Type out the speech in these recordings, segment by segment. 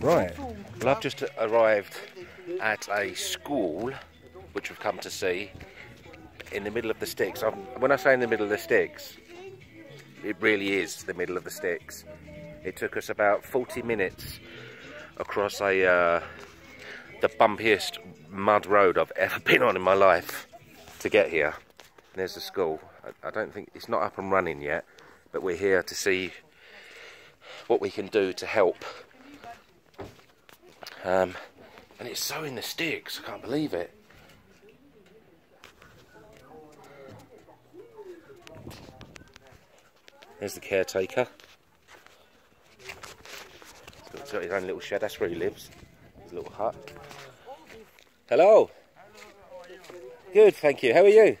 Right. Well, I've just arrived at a school, which we've come to see, in the middle of the sticks. I'm, when I say in the middle of the sticks, it really is the middle of the sticks. It took us about 40 minutes across a uh, the bumpiest mud road I've ever been on in my life to get here. There's the school. I, I don't think it's not up and running yet, but we're here to see what we can do to help. Um, and it's so in the sticks, I can't believe it. There's the caretaker. He's got, he's got his own little shed, that's where he lives. His little hut. Hello. Good, thank you. How are you?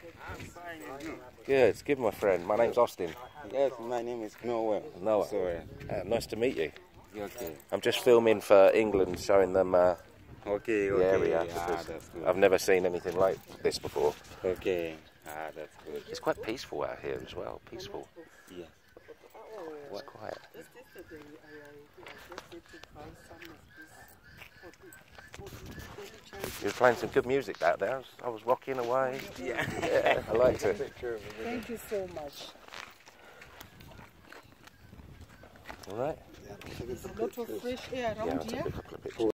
Good, good, my friend. My name's Austin. Yes, my name is Noah. Noah. Sorry. Uh, nice to meet you. Okay. I'm just filming for England, showing them uh, Okay, the okay. area. Ah, that's good. I've never seen anything like this before. Okay. Ah, that's good. It's quite peaceful out here as well. Peaceful. Yeah. It's quiet. You were playing some good music out there. I was, I was rocking away. Yeah. Yeah, I liked it. Thank you so much. All right. There's a lot of fresh air around here.